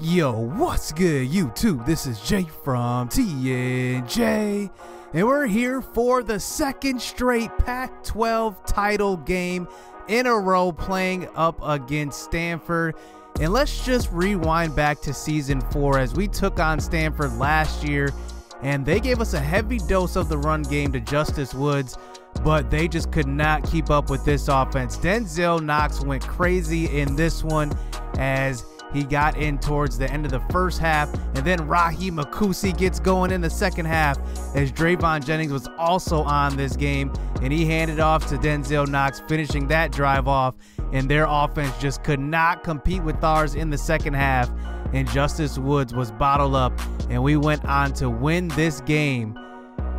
Yo, what's good, YouTube? This is Jay from TNJ, and we're here for the second straight Pac 12 title game in a row playing up against Stanford. And let's just rewind back to season four as we took on Stanford last year, and they gave us a heavy dose of the run game to Justus Woods but they just could not keep up with this offense. Denzel Knox went crazy in this one as he got in towards the end of the first half, and then Raheem Akusi gets going in the second half as Drayvon Jennings was also on this game, and he handed off to Denzel Knox, finishing that drive off, and their offense just could not compete with ours in the second half, and Justus Woods was bottled up, and we went on to win this game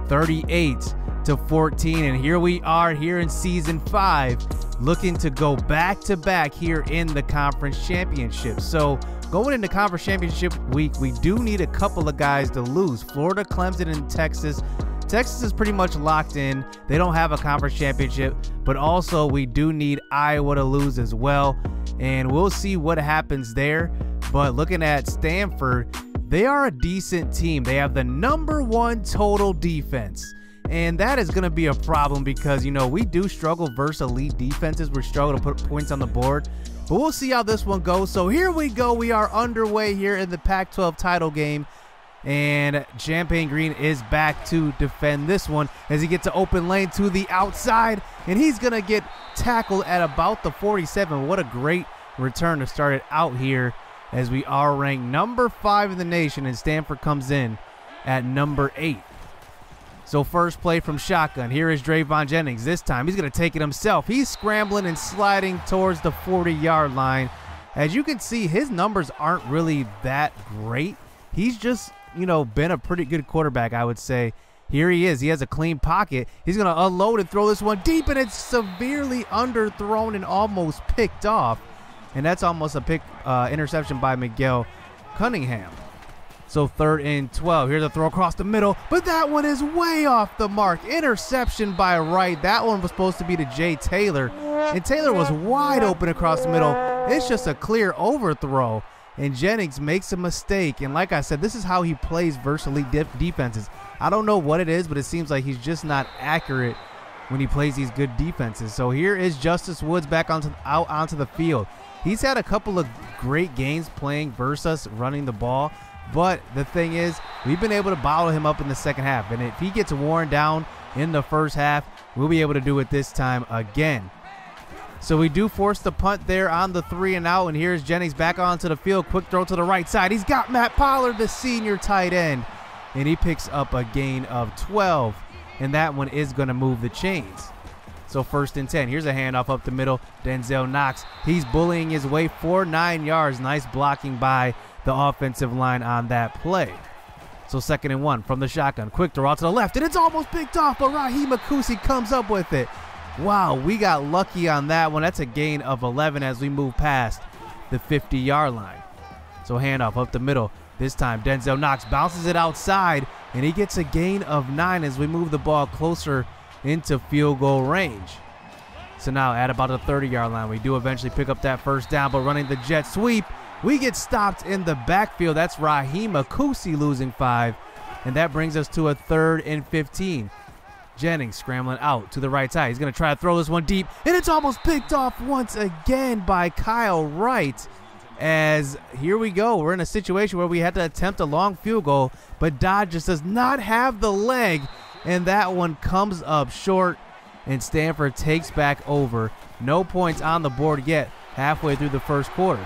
38 to 14 and here we are here in season 5 looking to go back to back here in the conference championship. So going into conference championship week we do need a couple of guys to lose. Florida clemson and texas. Texas is pretty much locked in. They don't have a conference championship but also we do need iowa to lose as well and we'll see what happens there. But looking at stanford they are a decent team. They have the number one total defense and that is going to be a problem because, you know, we do struggle versus elite defenses. We struggle to put points on the board. But we'll see how this one goes. So here we go. We are underway here in the Pac 12 title game. And Champagne Green is back to defend this one as he gets an open lane to the outside. And he's going to get tackled at about the 47. What a great return to start it out here as we are ranked number five in the nation. And Stanford comes in at number eight. So first play from shotgun. Here is Drayvon Jennings. This time he's going to take it himself. He's scrambling and sliding towards the 40-yard line. As you can see, his numbers aren't really that great. He's just, you know, been a pretty good quarterback, I would say. Here he is. He has a clean pocket. He's going to unload and throw this one deep, and it's severely underthrown and almost picked off. And that's almost a pick uh, interception by Miguel Cunningham. So third and 12. Here's a throw across the middle, but that one is way off the mark. Interception by Wright. That one was supposed to be to Jay Taylor, and Taylor was wide open across the middle. It's just a clear overthrow, and Jennings makes a mistake. And like I said, this is how he plays versus elite de defenses. I don't know what it is, but it seems like he's just not accurate when he plays these good defenses. So here is Justus Woods back onto out onto the field. He's had a couple of great games playing versus running the ball. But the thing is, we've been able to bottle him up in the second half. And if he gets worn down in the first half, we'll be able to do it this time again. So we do force the punt there on the three and out. And here's Jennings back onto the field. Quick throw to the right side. He's got Matt Pollard, the senior tight end. And he picks up a gain of 12. And that one is going to move the chains. So first and 10. Here's a handoff up the middle. Denzel Knox. He's bullying his way for nine yards. Nice blocking by the offensive line on that play. So second and one from the shotgun. Quick out to the left, and it's almost picked off, but Raheem Akusi comes up with it. Wow, we got lucky on that one. That's a gain of 11 as we move past the 50-yard line. So handoff up the middle. This time, Denzel Knox bounces it outside, and he gets a gain of nine as we move the ball closer into field goal range. So now at about the 30-yard line, we do eventually pick up that first down, but running the jet sweep, we get stopped in the backfield. That's Raheem Akusi losing five. And that brings us to a third and 15. Jennings scrambling out to the right side. He's going to try to throw this one deep. And it's almost picked off once again by Kyle Wright. As here we go. We're in a situation where we had to attempt a long field goal. But Dodd just does not have the leg. And that one comes up short. And Stanford takes back over. No points on the board yet halfway through the first quarter.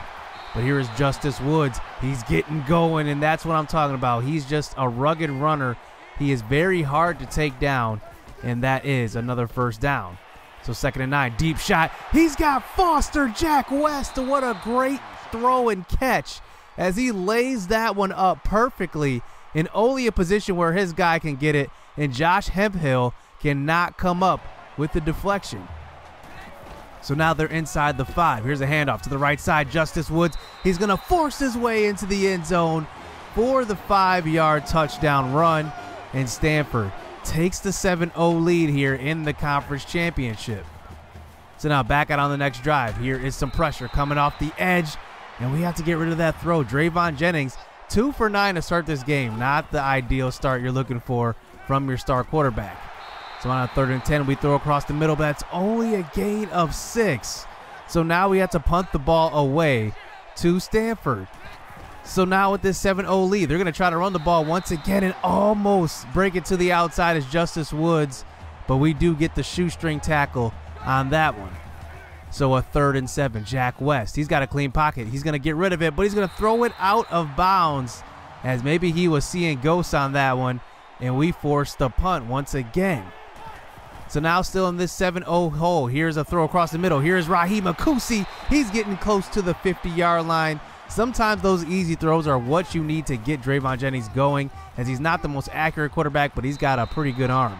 But here is Justus Woods. He's getting going, and that's what I'm talking about. He's just a rugged runner. He is very hard to take down, and that is another first down. So second and nine, deep shot. He's got Foster Jack West. What a great throw and catch as he lays that one up perfectly in only a position where his guy can get it, and Josh Hemphill cannot come up with the deflection. So now they're inside the five. Here's a handoff to the right side. Justus Woods. He's going to force his way into the end zone for the five yard touchdown run. And Stanford takes the 7 0 lead here in the conference championship. So now back out on the next drive. Here is some pressure coming off the edge. And we have to get rid of that throw. Drayvon Jennings, two for nine to start this game. Not the ideal start you're looking for from your star quarterback. So on a third and 10, we throw across the middle, but that's only a gain of six. So now we have to punt the ball away to Stanford. So now with this 7-0 lead, they're going to try to run the ball once again and almost break it to the outside as Justus Woods. But we do get the shoestring tackle on that one. So a third and seven. Jack West. He's got a clean pocket. He's going to get rid of it, but he's going to throw it out of bounds as maybe he was seeing ghosts on that one. And we force the punt once again. So now still in this 7-0 hole. Here's a throw across the middle. Here's Raheem Akusi. He's getting close to the 50-yard line. Sometimes those easy throws are what you need to get Drayvon Jennings going, as he's not the most accurate quarterback, but he's got a pretty good arm.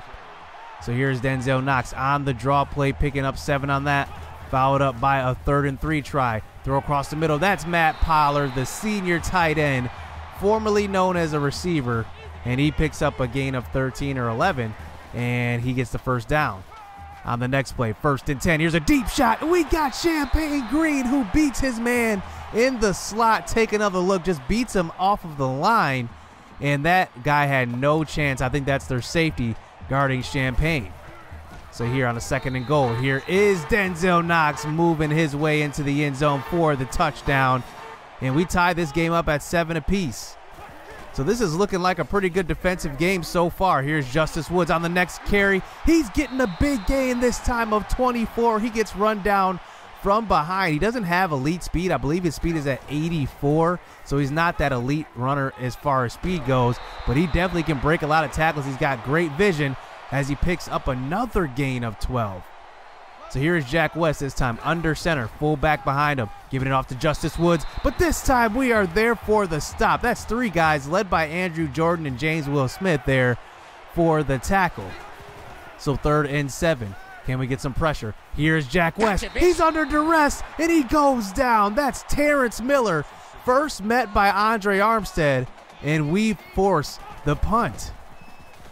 So here's Denzel Knox on the draw play, picking up seven on that. Followed up by a third and three try. Throw across the middle. That's Matt Pollard, the senior tight end, formerly known as a receiver, and he picks up a gain of 13 or 11, and he gets the first down. On the next play, first and 10. Here's a deep shot. We got Champagne Green who beats his man in the slot. Take another look, just beats him off of the line. And that guy had no chance. I think that's their safety guarding Champagne. So here on a second and goal, here is Denzel Knox moving his way into the end zone for the touchdown. And we tie this game up at seven apiece. So this is looking like a pretty good defensive game so far. Here's Justus Woods on the next carry. He's getting a big gain this time of 24. He gets run down from behind. He doesn't have elite speed. I believe his speed is at 84. So he's not that elite runner as far as speed goes, but he definitely can break a lot of tackles. He's got great vision as he picks up another gain of 12. So here is Jack West this time under center, full back behind him, giving it off to Justus Woods. But this time we are there for the stop. That's three guys led by Andrew Jordan and James Will Smith there for the tackle. So third and seven. Can we get some pressure? Here's Jack West. He's under duress and he goes down. That's Terrence Miller, first met by Andre Armstead, and we force the punt.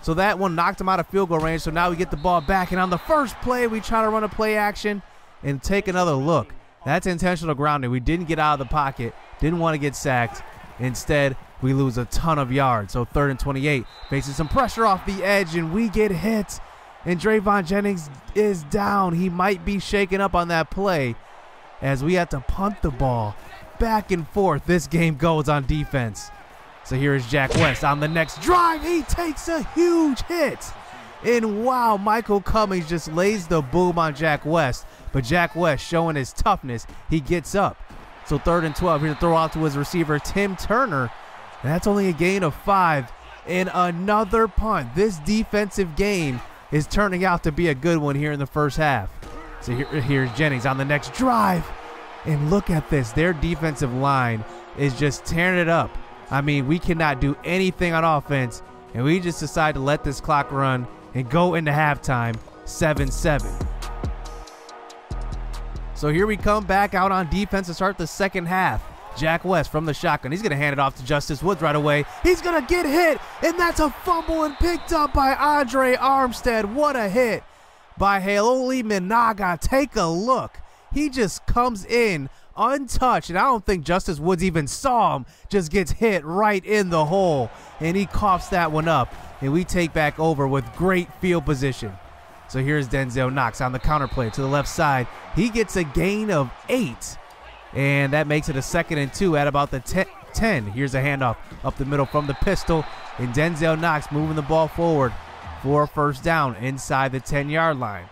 So that one knocked him out of field goal range. So now we get the ball back. And on the first play, we try to run a play action and take another look. That's intentional grounding. We didn't get out of the pocket, didn't want to get sacked. Instead, we lose a ton of yards. So third and 28, facing some pressure off the edge, and we get hit. And Drayvon Jennings is down. He might be shaken up on that play as we have to punt the ball back and forth. This game goes on defense. So here is Jack West on the next drive. He takes a huge hit. And wow, Michael Cummings just lays the boom on Jack West. But Jack West showing his toughness. He gets up. So third and 12. Here to throw out to his receiver, Tim Turner. That's only a gain of five. And another punt. This defensive game is turning out to be a good one here in the first half. So here, here's Jennings on the next drive. And look at this. Their defensive line is just tearing it up. I mean, we cannot do anything on offense, and we just decide to let this clock run and go into halftime 7 7. So here we come back out on defense to start the second half. Jack West from the shotgun. He's going to hand it off to Justus Woods right away. He's going to get hit, and that's a fumble and picked up by Andre Armstead. What a hit by Haloli Minaga. Take a look. He just comes in untouched, and I don't think Justus Woods even saw him, just gets hit right in the hole, and he coughs that one up, and we take back over with great field position. So here's Denzel Knox on the counterplay to the left side. He gets a gain of eight, and that makes it a second and two at about the 10. Here's a handoff up the middle from the pistol, and Denzel Knox moving the ball forward for a first down inside the 10 yard line.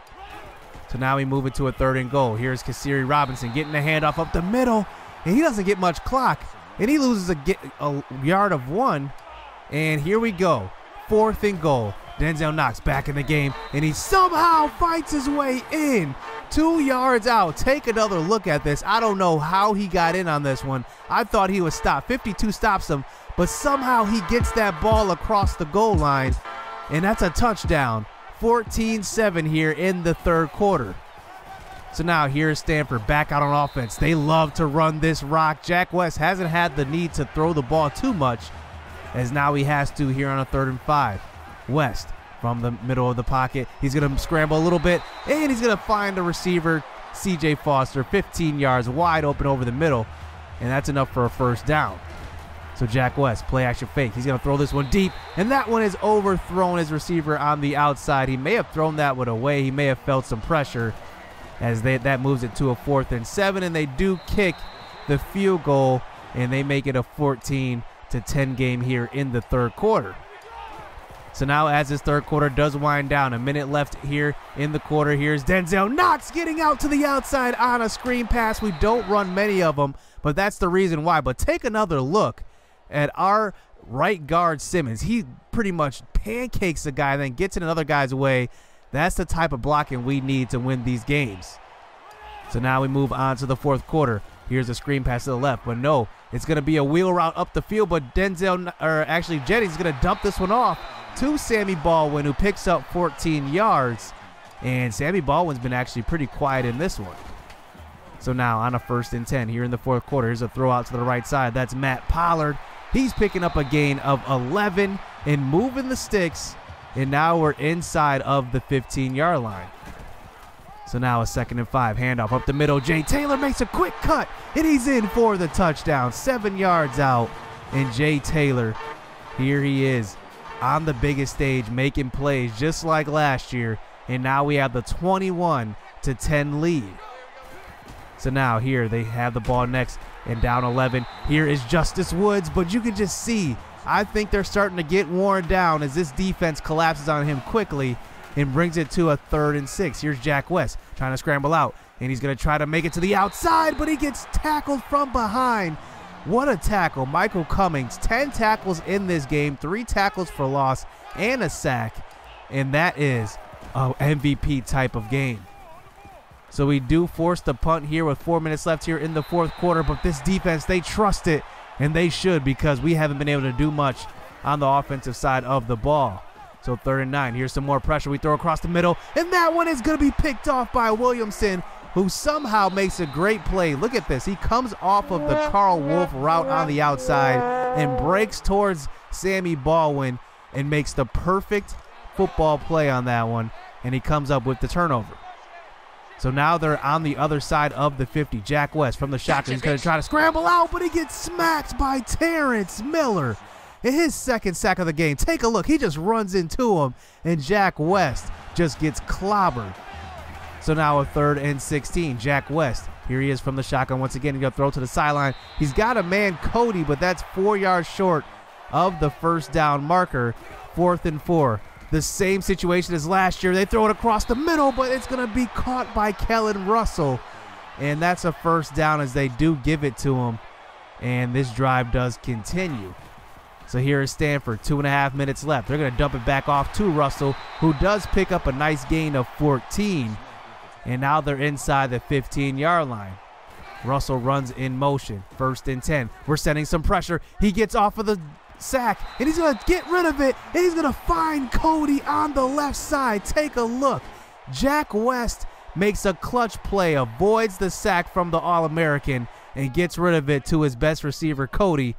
So now we move it to a third and goal. Here's Kasiri Robinson getting the handoff up the middle, and he doesn't get much clock, and he loses a, a yard of one. And here we go, fourth and goal. Denzel Knox back in the game, and he somehow fights his way in. Two yards out. Take another look at this. I don't know how he got in on this one. I thought he was stopped. 52 stops him, but somehow he gets that ball across the goal line, and that's a touchdown. 14 7 here in the third quarter. So now here's Stanford back out on offense. They love to run this rock. Jack West hasn't had the need to throw the ball too much, as now he has to here on a third and five. West from the middle of the pocket. He's going to scramble a little bit, and he's going to find the receiver, CJ Foster, 15 yards wide open over the middle. and that's enough for a first down. So Jack West, play action fake. He's going to throw this one deep, and that one is overthrown his receiver on the outside. He may have thrown that one away. He may have felt some pressure as they, that moves it to a fourth and seven, and they do kick the field goal, and they make it a 14 to 10 game here in the third quarter. So now, as this third quarter does wind down, a minute left here in the quarter. Here's Denzel Knox getting out to the outside on a screen pass. We don't run many of them, but that's the reason why. But take another look at our right guard Simmons. He pretty much pancakes the guy, then gets in another guy's way. That's the type of blocking we need to win these games. So now we move on to the fourth quarter. Here's a screen pass to the left, but no, it's going to be a wheel route up the field. But Denzel, or actually Jennings, is going to dump this one off to Sammy Baldwin, who picks up 14 yards. And Sammy Baldwin's been actually pretty quiet in this one. So now on a first and 10 here in the fourth quarter, here's a throw out to the right side. That's Matt Pollard. He's picking up a gain of 11 and moving the sticks. And now we're inside of the 15 yard line. So now a second and five. Handoff up the middle. Jay Taylor makes a quick cut, and he's in for the touchdown. Seven yards out. And Jay Taylor, here he is on the biggest stage, making plays just like last year. And now we have the 21 to 10 lead. So now here they have the ball next and down 11. Here is Justus Woods, but you can just see, I think they're starting to get worn down as this defense collapses on him quickly and brings it to a third and six. Here's Jack West trying to scramble out, and he's going to try to make it to the outside, but he gets tackled from behind. What a tackle. Michael Cummings, 10 tackles in this game, three tackles for loss, and a sack. And that is a MVP type of game. So we do force the punt here with four minutes left here in the fourth quarter, but this defense, they trust it, and they should because we haven't been able to do much on the offensive side of the ball. So third and nine. Here's some more pressure. We throw across the middle, and that one is going to be picked off by Williamson, who somehow makes a great play. Look at this. He comes off of the Carl Wolf route on the outside and breaks towards Sammy Baldwin and makes the perfect football play on that one, and he comes up with the turnover. So now they're on the other side of the 50. Jack West from the shotgun. He's going to try to scramble out, but he gets smacked by Terrence Miller in his second sack of the game. Take a look. He just runs into him, and Jack West just gets clobbered. So now a third and 16. Jack West. Here he is from the shotgun once again. He's going to throw to the sideline. He's got a man, Cody, but that's four yards short of the first down marker. Fourth and four. The same situation as last year. They throw it across the middle, but it's going to be caught by Kellen Russell. And that's a first down as they do give it to him. And this drive does continue. So here is Stanford, two and a half minutes left. They're going to dump it back off to Russell, who does pick up a nice gain of 14. And now they're inside the 15 yard line. Russell runs in motion, first and 10. We're sending some pressure. He gets off of the sack, and he's going to get rid of it, and he's going to find Cody on the left side. Take a look. Jack West makes a clutch play, avoids the sack from the All American, and gets rid of it to his best receiver, Cody.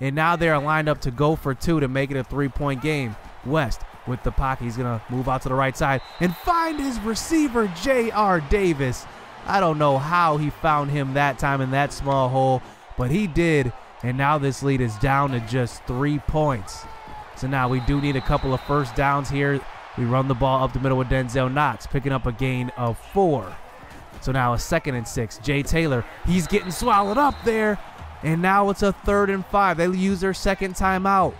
And now they are lined up to go for two to make it a three point game. West with the pocket. He's going to move out to the right side and find his receiver, J.R. Davis. I don't know how he found him that time in that small hole, but he did. And now this lead is down to just three points. So now we do need a couple of first downs here. We run the ball up the middle with Denzel Knox, picking up a gain of four. So now a second and six. Jay Taylor, he's getting swallowed up there. And now it's a third and five. They use their second timeout.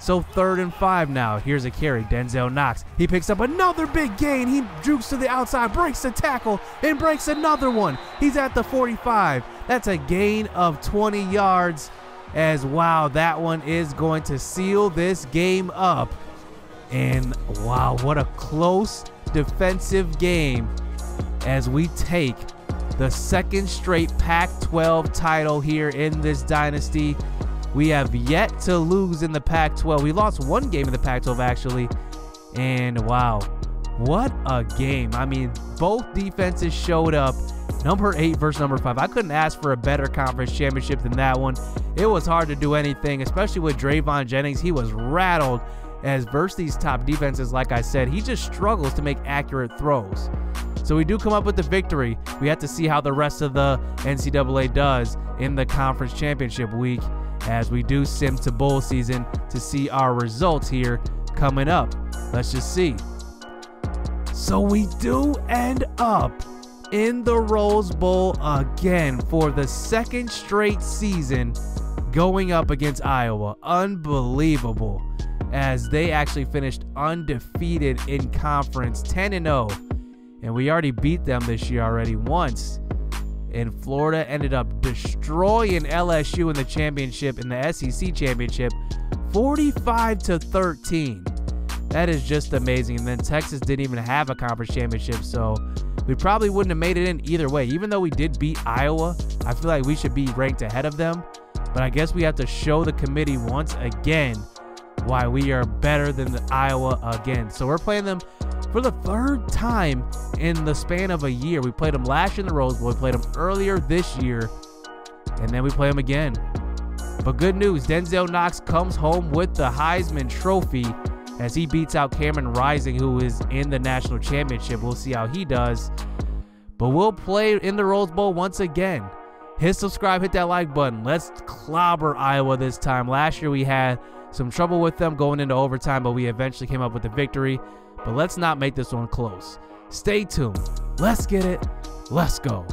So third and five now. Here's a carry. Denzel Knox. He picks up another big gain. He jukes to the outside, breaks the tackle, and breaks another one. He's at the 45. That's a gain of 20 yards. As wow, that one is going to seal this game up. And wow, what a close defensive game as we take the second straight Pac 12 title here in this dynasty. We have yet to lose in the Pac 12. We lost one game in the Pac 12, actually. And wow, what a game. I mean, both defenses showed up. Number eight versus number five. I couldn't ask for a better conference championship than that one. It was hard to do anything, especially with Drayvon Jennings. He was rattled as versus these top defenses, like I said, he just struggles to make accurate throws. So we do come up with the victory. We have to see how the rest of the NCAA does in the conference championship week as we do sim to bowl season to see our results here coming up. Let's just see. So we do end up in the Rose Bowl again for the second straight season going up against Iowa. Unbelievable. As they actually finished undefeated in conference 10 0. And we already beat them this year already once. And Florida ended up destroying LSU in the championship, in the SEC championship, 45 to 13. That is just amazing. And then Texas didn't even have a conference championship, so we probably wouldn't have made it in either way. Even though we did beat Iowa, I feel like we should be ranked ahead of them. But I guess we have to show the committee once again why we are better than the Iowa again. So we're playing them for the third time in the span of a year. We played them last year in the Rose Bowl. We played them earlier this year, and then we play them again. But good news, Denzel Knox comes home with the Heisman Trophy as he beats out Cameron Rising, who is in the national championship. We'll see how he does. But we'll play in the Rose Bowl once again. Hit subscribe, hit that like button. Let's clobber Iowa this time. Last year we had some trouble with them going into overtime, but we eventually came up with the victory. But let's not make this one close. Stay tuned. Let's get it. Let's go.